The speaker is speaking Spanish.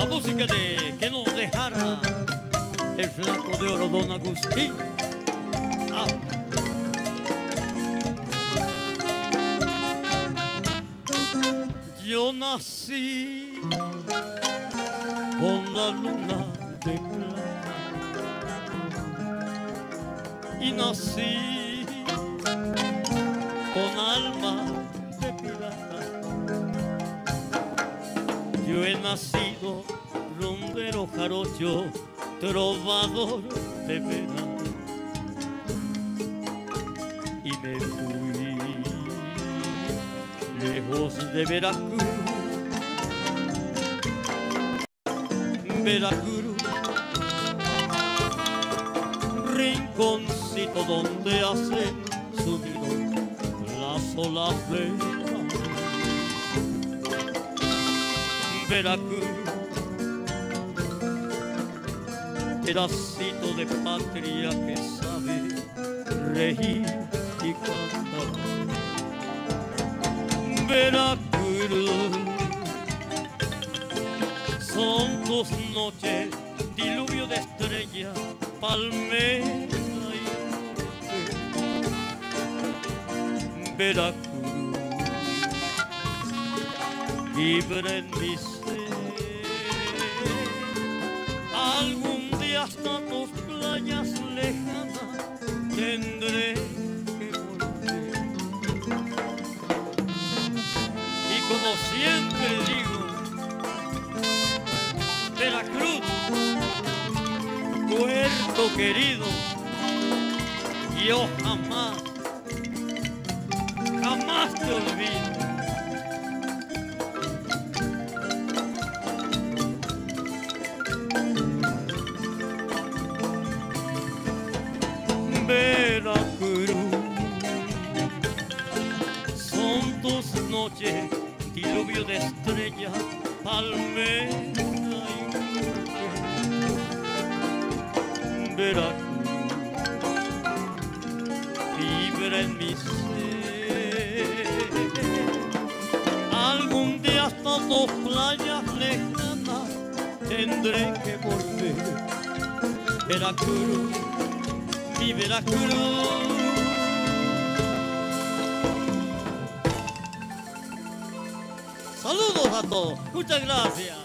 la música de que nos dejara el flaco de oro Don Agustín. Ah. Yo nací con la luna de plata y nací con alma de pirata. He nacido rumbero jarocho, trovador de verano y me fui lejos de Veracruz. Veracruz, rinconcito donde hace su nido las olas de Veracruz, pedacito de patria que sabe reír y cantar. Veracruz, son tus noches, diluvio de estrellas, palmera y Veracruz, libre en mi hasta tus playas lejanas tendré que volver. Y como siempre digo, Veracruz, puerto querido, yo jamás, jamás te olvido. Tus noches, diluvio de estrellas, palmera y nube. Veracruz, libre en mi ser. Algún día hasta tus playas lejanas tendré que volver. Veracruz, mi Veracruz. Muchas gracias.